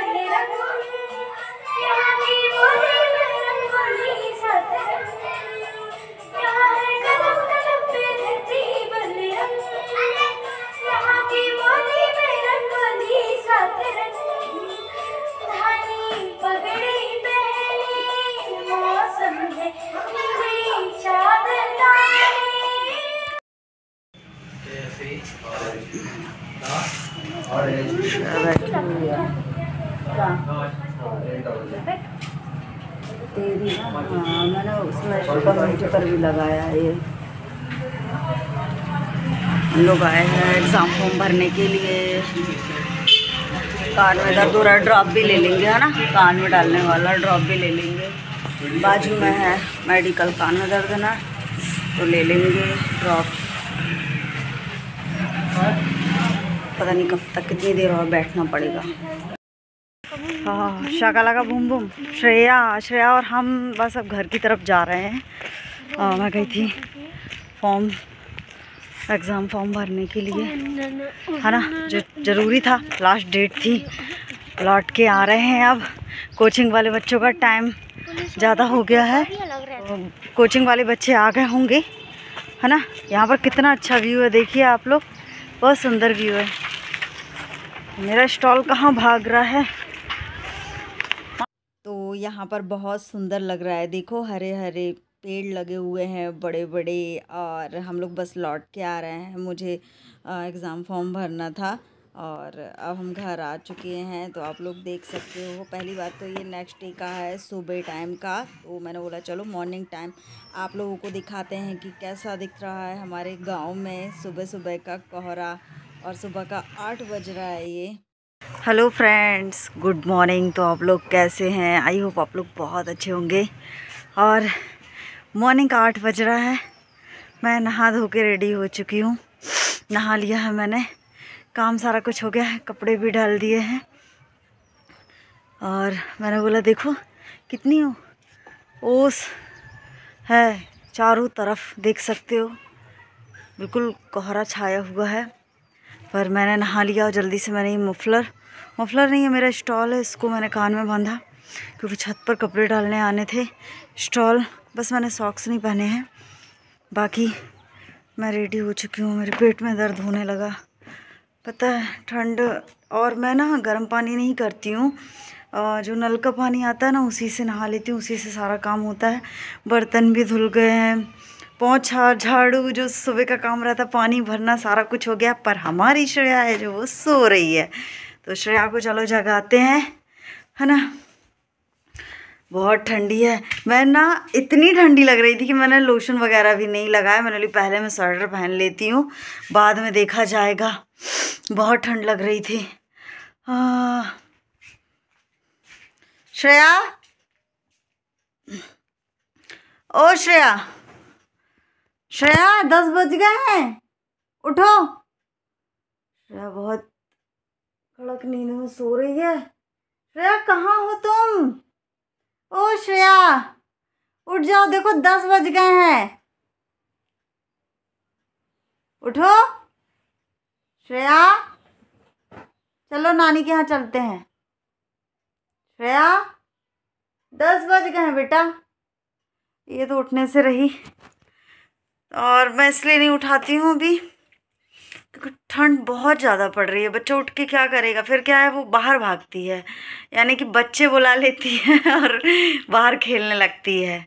Gracias. उसमें पर भी लगाया है हम लोग आए हैं एग्ज़ाम फॉर्म भरने के लिए। कान में दर्द हो रहा है, ड्रॉप भी ले लेंगे, है ना? कान में डालने वाला ड्रॉप भी ले लेंगे। बाजू में है मेडिकल, कान में दर्द ना? तो ले लेंगे ड्रॉप। पता नहीं कब तक कितनी देर और बैठना पड़ेगा। हाँ शाकाला का बूम बूम। श्रेया श्रेया और हम बस अब घर की तरफ़ जा रहे हैं। आ, मैं गई थी फॉर्म एग्ज़ाम फॉर्म भरने के लिए। है ना? जो ज़रूरी था लास्ट डेट थी। लौट के आ रहे हैं अब। कोचिंग वाले बच्चों का टाइम ज़्यादा हो गया है। तो कोचिंग वाले बच्चे आ गए होंगे। है ना? यहाँ पर कितना अच्छा व्यू है देखिए आप लोग। बहुत सुंदर व्यू है। मेरा स्टॉल कहाँ भाग रहा है? यहाँ पर बहुत सुंदर लग रहा है। देखो हरे हरे पेड़ लगे हुए हैं बड़े बड़े और हम लोग बस लौट के आ रहे हैं। मुझे एग्ज़ाम फॉर्म भरना था और अब हम घर आ चुके हैं। तो आप लोग देख सकते हो, पहली बात तो ये नेक्स्ट डे का है, सुबह टाइम का। तो मैंने बोला, चलो मॉर्निंग टाइम आप लोगों को दिखाते हैं कि कैसा दिख रहा है हमारे गाँव में सुबह सुबह का कोहरा और सुबह का आठ बज रहा है ये। हेलो फ्रेंड्स गुड मॉर्निंग तो आप लोग कैसे हैं? आई होप आप लोग बहुत अच्छे होंगे। और मॉर्निंग का आठ बज रहा है। मैं नहा धो के रेडी हो चुकी हूँ। नहा लिया है मैंने। काम सारा कुछ हो गया है। कपड़े भी डाल दिए हैं। और मैंने बोला, देखो, कितनी हो ओस है। चारों तरफ़ देख सकते हो। बिल्कुल कोहरा छाया हुआ है। पर मैंने नहा लिया और जल्दी से मैंने ये मफलर मफलर नहीं है, मेरा स्टॉल है, इसको मैंने कान में बांधा, क्योंकि छत पर कपड़े डालने आने थे, स्टॉल, बस मैंने सॉक्स नहीं पहने हैं, बाकी मैं रेडी हो चुकी हूँ, मेरे पेट में दर्द होने लगा, पता है, ठंड, और मैं ना गर्म पानी नहीं करती हूँ जो नल का पानी आता है ना, उसी से नहा लेती हूँ, उसी से सारा काम होता है, बर्तन भी धुल गए हैं पोछा, झाड़ू, जो सुबह का काम रहा था पानी भरना, सारा कुछ हो गया, पर हमारी श्रेया है जो वो सो रही है। तो श्रेया को चलो जगाते हैं, है ना? बहुत ठंडी है। मैं ना, इतनी ठंडी लग रही थी कि मैंने लोशन वगैरह भी नहीं लगाया। मैंने बोली, पहले मैं स्वेटर पहन लेती हूँ, बाद में देखा जाएगा। बहुत ठंड लग रही थी। श्रेया? ओ श्रेया? श्रेया, दस बज गए हैं। उठो। श्रेया, बहुत कड़क नींद में सो रही है। श्रेया, कहाँ हो तुम? ओ श्रेया, उठ जाओ, देखो दस बज गए हैं। उठो। श्रेया, चलो नानी के यहाँ चलते हैं। श्रेया, दस बज गए हैं बेटा। ये तो उठने से रही। और मैं इसलिए नहीं उठाती हूँ अभी, क्योंकि ठंड बहुत ज़्यादा पड़ रही है। बच्चा उठ के क्या करेगा? फिर क्या है? वो बाहर भागती है। यानी कि बच्चे बुला लेती है और बाहर खेलने लगती है।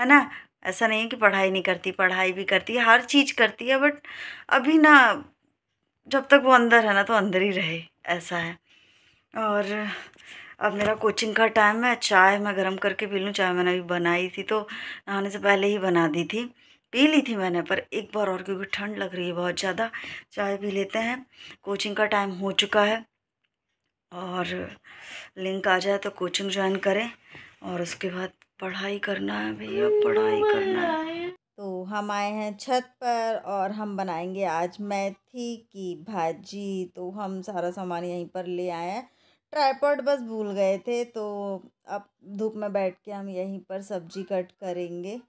है ना? ऐसा नहीं है कि पढ़ाई नहीं करती, पढ़ाई भी करती है, हर चीज़ करती है, बट अभी ना, जब तक वो अंदर है ना तो अंदर ही रहे। ऐसा है। और अब मेरा कोचिंग का टाइम है। चाय मैं गर्म करके पी लूँ। चाय मैंने अभी बनाई थी तो नहाने से पहले ही बना दी थी। पी ली थी मैंने, पर एक बार और, क्योंकि ठंड लग रही है बहुत ज़्यादा, चाय पी लेते हैं। कोचिंग का टाइम हो चुका है और लिंक आ जाए तो कोचिंग ज्वाइन करें और उसके बाद पढ़ाई करना है भैया, पढ़ाई करना है। तो हम आए हैं छत पर और हम बनाएँगे आज मेथी की भाजी। तो हम सारा सामान यहीं पर ले आए हैं। ट्राईपॉड बस भूल गए थे तो अब धूप में बैठ के हम यहीं पर सब्ज़ी कट करेंगे।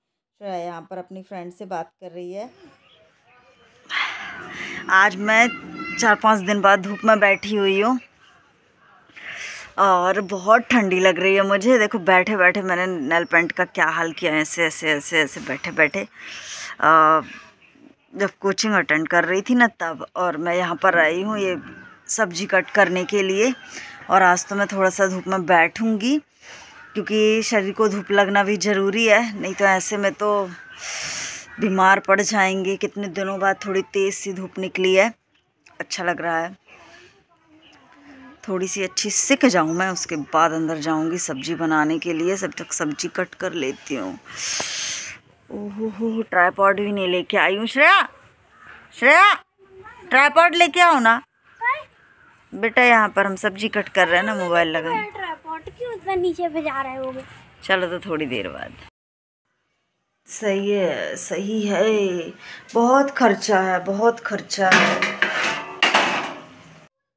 यहाँ पर अपनी फ्रेंड से बात कर रही है। आज मैं चार पाँच दिन बाद धूप में बैठी हुई हूँ और बहुत ठंडी लग रही है मुझे। देखो बैठे बैठे मैंने नेल पेंट का क्या हाल किया है, ऐसे ऐसे ऐसे ऐसे बैठे बैठे जब कोचिंग अटेंड कर रही थी ना तब और मैं यहाँ पर आई हूँ ये सब्ज़ी कट करने के लिए और आज तो मैं थोड़ा सा धूप में बैठूँगी। क्योंकि शरीर को धूप लगना भी ज़रूरी है नहीं तो ऐसे में तो बीमार पड़ जाएँगे। कितने दिनों बाद थोड़ी तेज़ सी धूप निकली है। अच्छा लग रहा है। थोड़ी सी अच्छी सिक जाऊँ मैं उसके बाद अंदर जाऊँगी सब्ज़ी बनाने के लिए। सब तक सब्ज़ी कट कर लेती हूँ। ओहो हो ट्राईपॉड भी नहीं लेके आई हूँ। श्रेया श्रेया ट्राईपॉड लेके आओ ना। बेटा यहाँ पर हम सब्ज़ी कट कर रहे हैं ना मोबाइल लगाए इतना नीचे पे जा रहे होगे। चलो तो थोड़ी देर बाद। सही है सही है। बहुत खर्चा है बहुत खर्चा है।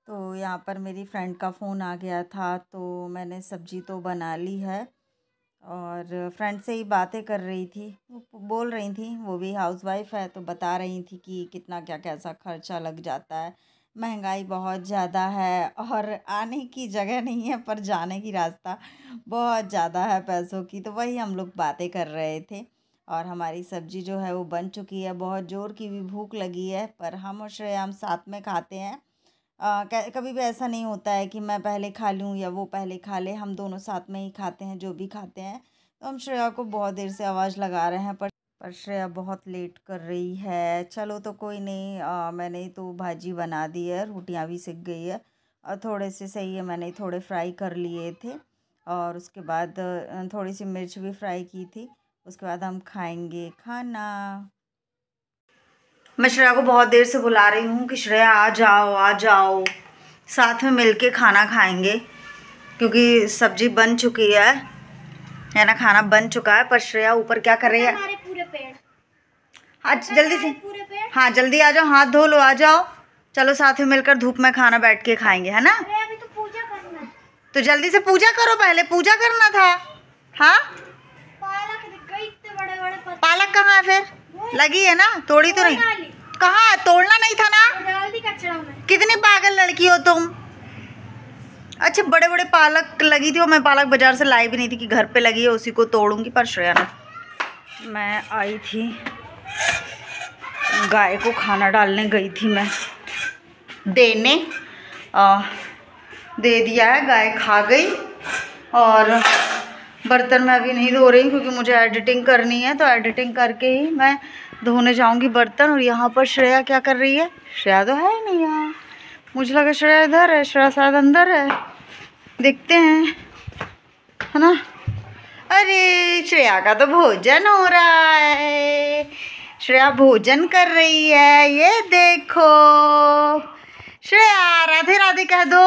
तो यहाँ पर मेरी फ्रेंड का फ़ोन आ गया था तो मैंने सब्ज़ी तो बना ली है। और फ्रेंड से ही बातें कर रही थी वो बोल रही थी वो भी हाउसवाइफ है तो बता रही थी कि कितना क्या कैसा खर्चा लग जाता है। महँगाई बहुत ज़्यादा है और आने की जगह नहीं है पर जाने की रास्ता बहुत ज़्यादा है पैसों की तो वही हम लोग बातें कर रहे थे। और हमारी सब्ज़ी जो है वो बन चुकी है बहुत ज़ोर की भी भूख लगी है पर हम और श्रेयाम साथ में खाते हैं। आ, कभी भी ऐसा नहीं होता है कि मैं पहले खा लूँ या वो पहले खा ले हम दोनों साथ में ही खाते हैं जो भी खाते हैं। तो हम श्रेया को बहुत देर से आवाज़ लगा रहे हैं पर पर श्रेया बहुत लेट कर रही है। चलो तो कोई नहीं आ, मैंने तो भाजी बना दी है रोटियाँ भी सिक गई है। और थोड़े से सही है मैंने थोड़े फ्राई कर लिए थे और उसके बाद थोड़ी सी मिर्च भी फ्राई की थी। उसके बाद हम खाएँगे खाना। मैं श्रेया को बहुत देर से बुला रही हूँ कि श्रेया आ जाओ आ जाओ। साथ में मिलके खाना खाएँगे क्योंकि सब्ज़ी बन चुकी है। है ना खाना बन चुका है पर श्रेया ऊपर क्या कर रही है? हाँ जल्दी से हाँ जल्दी आ जाओ हाथ धो लो आ जाओ। चलो साथ में मिलकर धूप में खाना बैठ के खाएँगे है ना? अभी तो पूजा करना है। तो जल्दी से पूजा करो पहले पूजा करना था। हाँ? पालक कहाँ है फिर? लगी है ना? तोड़ी तो नहीं। कहाँ? तोड़ना नहीं था ना? कितनी पागल लड़की हो तुम? अच्छा बड़े बड़े पालक लगी थी और मैं पालक बाज़ार से लाई भी नहीं थी कि घर पे लगी है उसी को तोड़ूँगी पर श्रेया ने मैं आई थी। गाय को खाना डालने गई थी मैं। देने आ, दे दिया है गाय खा गई। और बर्तन मैं अभी नहीं धो रही क्योंकि मुझे एडिटिंग करनी है तो एडिटिंग करके ही मैं धोने जाऊँगी बर्तन। और यहाँ पर श्रेया क्या कर रही है? श्रेया तो है नहीं यहाँ। मुझे लगा श्रेया इधर है श्रेया शायद अंदर है। देखते हैं है ना? अरे श्रेया का तो भोजन हो रहा है। श्रेया भोजन कर रही है ये देखो। श्रेया राधे राधे कह दो।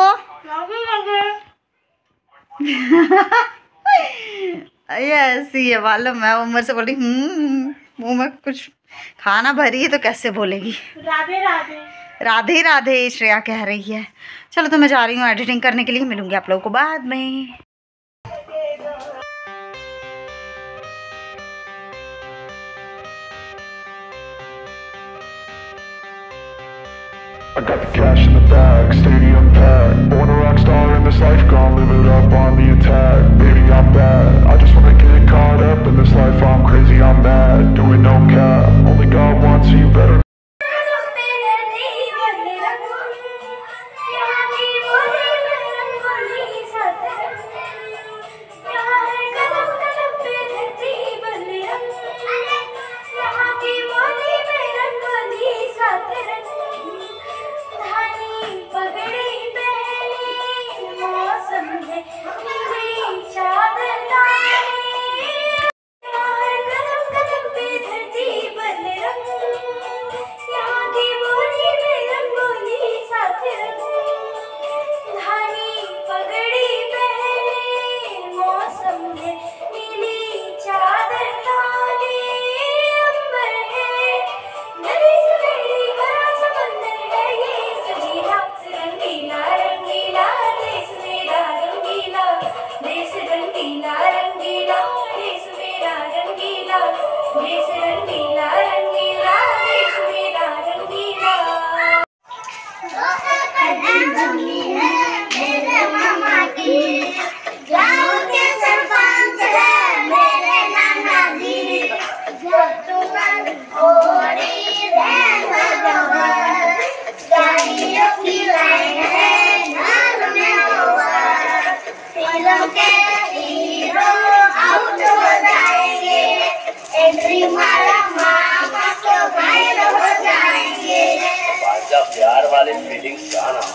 यस ये मालूम है उम्र से बोली हम्म मुँह में कुछ खाना भरी है तो कैसे बोलेगी? राधे राधे। राधे राधे श्रेया कह रही है। चलो तो मैं जा रही हूँ एडिटिंग करने के लिए मिलूँगी आप लोगों को बाद में। I got the cash in the bag, stadium packed. Born a rock star in this life, gon' live it up on the attack. Baby, I'm bad. I just wanna get caught up in this life. I'm crazy, I'm mad. Doing no cap. Only God wants you, you better. वाले feelings का नाम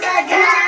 वाला